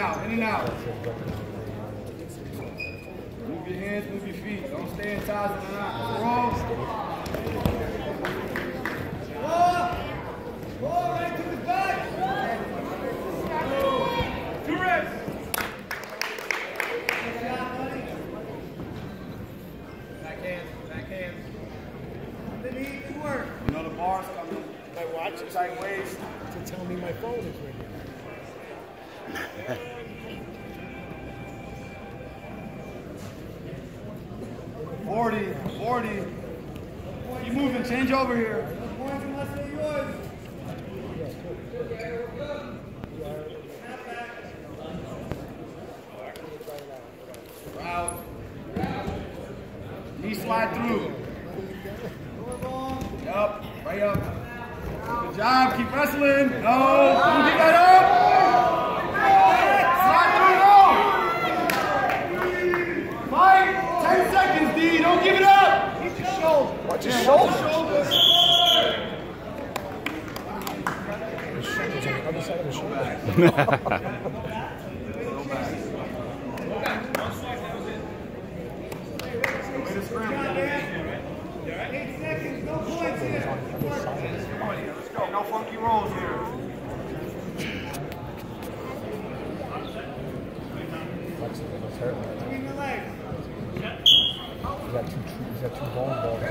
In and out. Move your hands, move your feet. Don't stay in ties in the knot. Roll. Roll right to his back. Two reps. Backhand, backhand. Work. You know the bar's coming. My watch is Tight waist. to tell me my phone is ready. Forty, forty. You moving, change over here. Route. Knee slide through. Up, right up. Good job, keep wrestling. No, don't get that up. Slide through, no. Fight, 10 seconds, D, don't give it up. Keep your shoulder. Watch his Yeah, shoulder. watch your shoulders. Shoulder's on the other side of his shoulder. No funky rolls here. The legs. He's got two, he's got two bowling balls.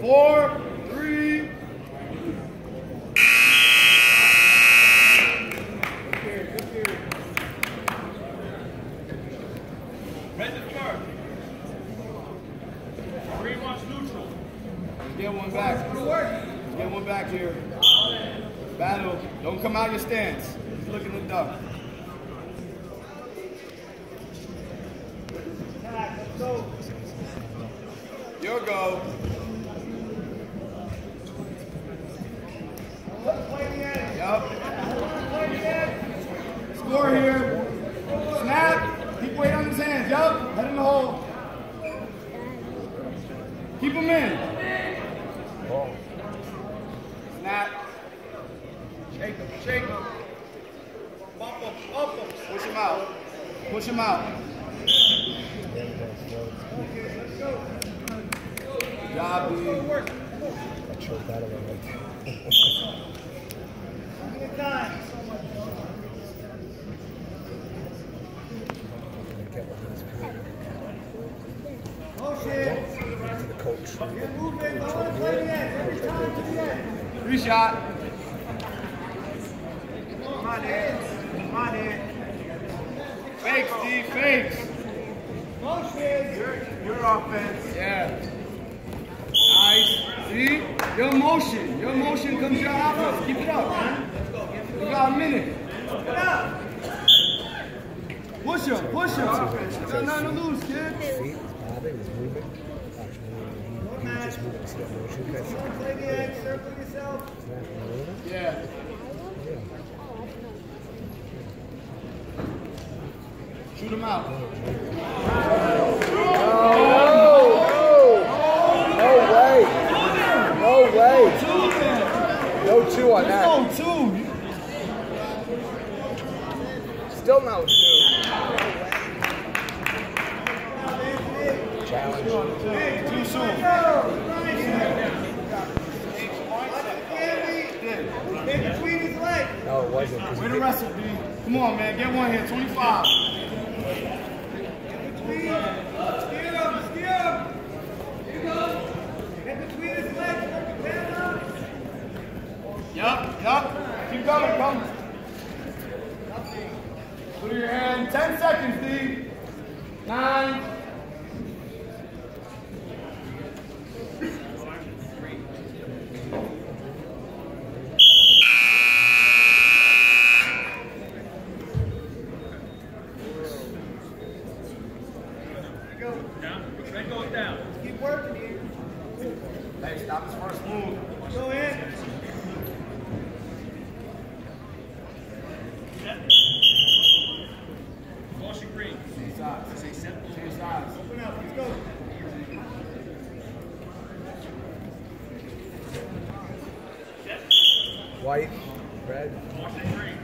Four, three. Get one back. Get one back here. Battle. Don't come out of your stance. He's looking to duck. Your go. Yup. Score here. Snap. Keep weight on his hands. Yup. Head in the hole. Keep him in. Snap. Shake him. Shake him. Bump him. Up him. Push him out. Push him out. there he goes. Dude. I choked that away right there. Gonna of these people. The coach. Three shot. Come on, Dan. Come on, Dan. Fakes, D. Fakes. Your, your offense. Yeah. Your motion. Your motion comes your offense. Keep it up, man. You got a minute. Push him. Push him. Got nothing to lose, kid. Moving. Motion. You? Yeah. Yeah. Shoot him out. No way. No. Two then. No two on that. Oh, two. Still no two. Challenge. Too soon. In between his legs. No, it wasn't. Way to wrestle, B. Come on, man. Get one here. 25. Yup. Keep coming, come. Put your hand. 10 seconds, D. Nine. Hey, stop his first move. Go in. Same size. Same size. Open up. Let's go. White, red.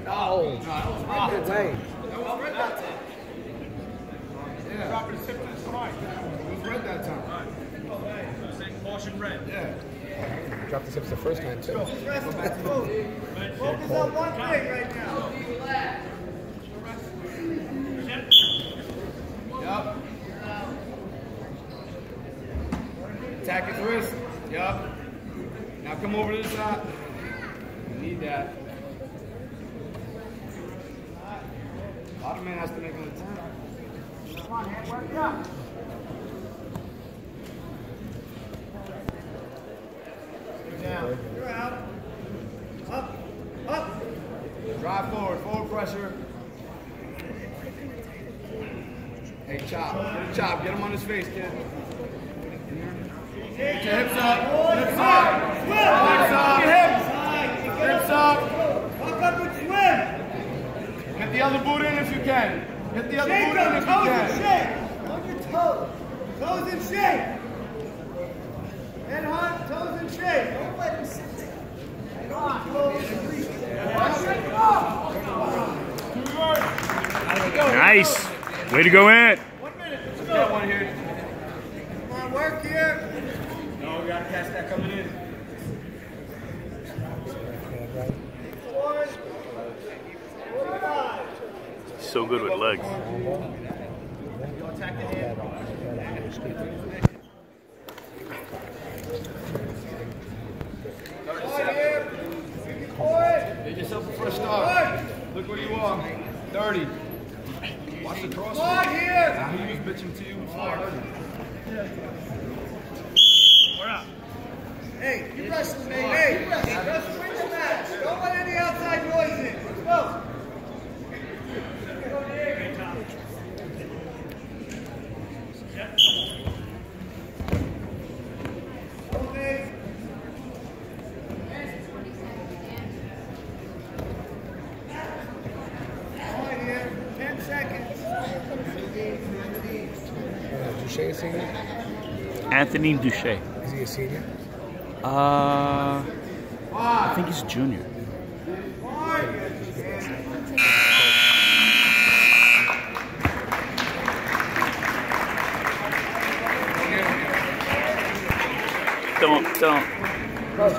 Oh, good way. Yeah. To the spine. It was red that time. Caution red. Yeah. Dropped his hips the first time, too. Focus on one thing right now. Yup. Attack his wrist. Yup. Now come over to the side. Need that. Ottoman man has to make an attack. Come on, hand, work it up. Down. You're out. Up. Up. Drive forward. Forward pressure. Hey, chop. Get a chop. Get him on his face, kid. Get your hips up. Hips up. Hips up. Hips up. Walk up and swim. Get the other boot in if you can. Get the other boot in if you can. shake. On your toes. Toes in shake. Head on, toes in shake. Don't let him sit there. Come on. Nice. Way to go in. One minute. Let's Get go. one here. Come on, work here. No, we gotta catch that coming in. Hand right. Forward. Forty-five. So good with legs. Attack the hand. Forward here. Forward. Get yourself a fresh start. Look where you are. 30. Watch the cross. Now he was bitching to you before. Hey, you wrestling, baby. Hey, just win the match. Don't let any outside noise in. Let's go. Okay. Forward here. Ten seconds. Uh, Duche a senior? Anthony Duche. Is he a senior? Uh, I think he's a junior. Don't, don't. Coach,